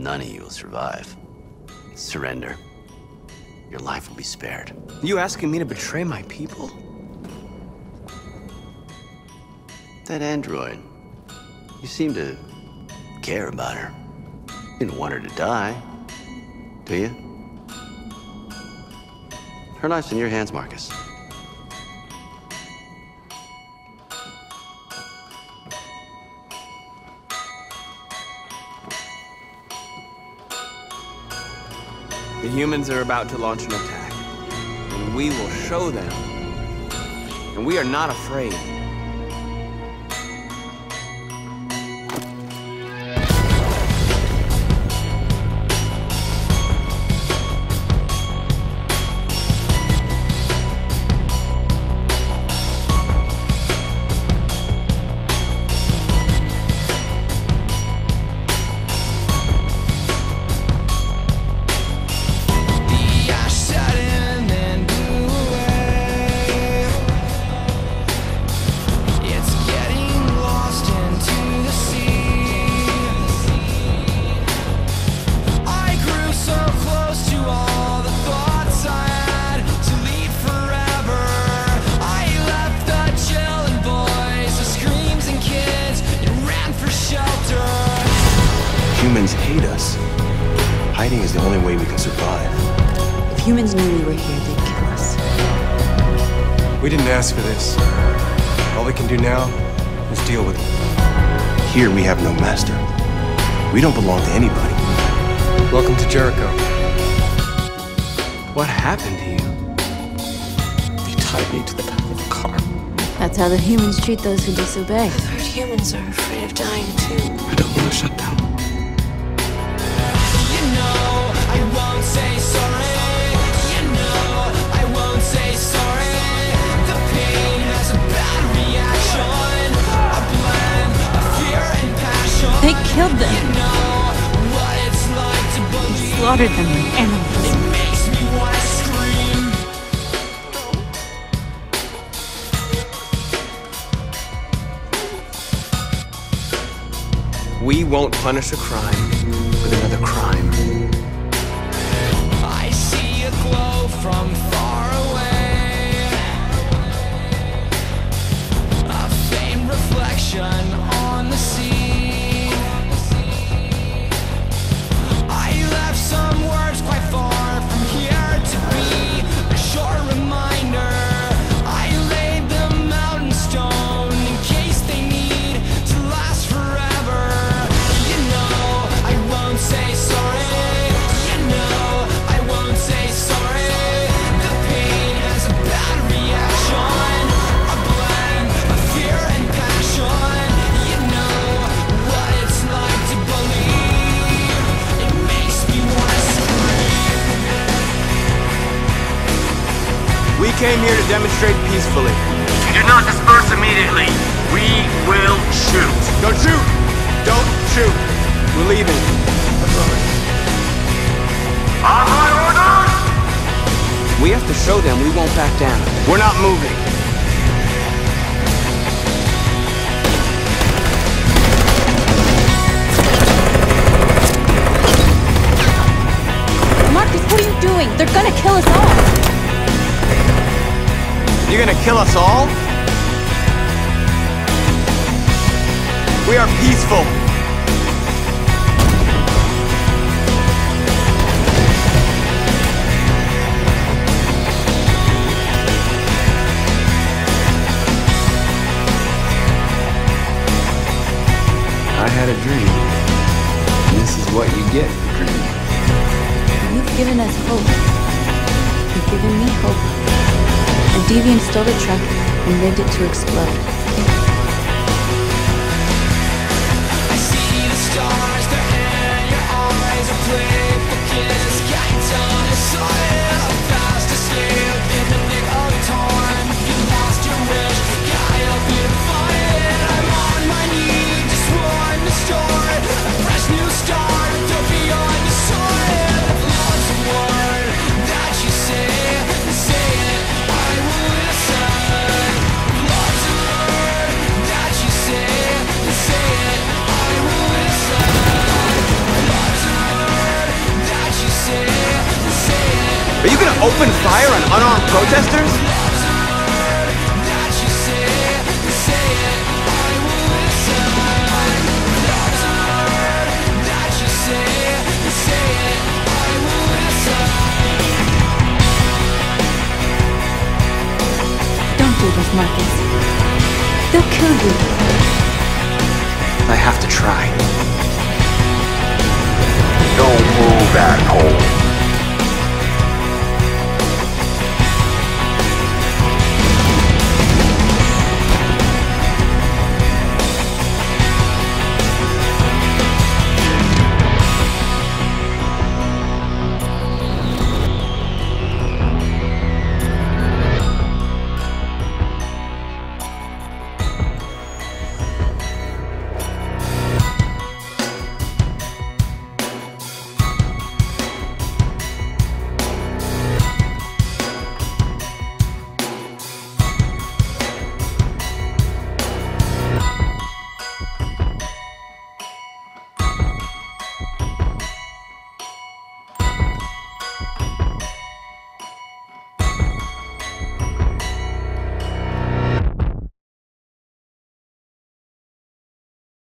None of you will survive. Surrender. Your life will be spared. You asking me to betray my people? That android. You seem to care about her. You didn't want her to die, do you? Her life's in your hands, Markus. The humans are about to launch an attack. And we will show them. And we are not afraid. Hiding is the only way we can survive. If humans knew we were here, they'd kill us. We didn't ask for this. All we can do now is deal with it. Here we have no master. We don't belong to anybody. Welcome to Jericho. What happened to you? They tied me to the back of the car. That's how the humans treat those who disobey. I've Heard humans are afraid of dying too. I don't want to shut killed them, slaughtered them like animals. It makes me wanna scream. We won't punish a crime with another crime. Came here to demonstrate peacefully. If you do not disperse immediately, we will shoot. Don't shoot! Don't shoot! We're leaving. On my orders! We have to show them we won't back down. We're not moving. Markus, what are you doing? They're gonna kill us all. You're gonna kill us all? We are peaceful. I had a dream. This is what you get for dreaming. You've given us hope. You've given me hope. A deviant stole the truck and rigged it to explode. Open fire on unarmed protesters? Don't do this, Markus. They'll kill you. I have to try. Don't move, asshole.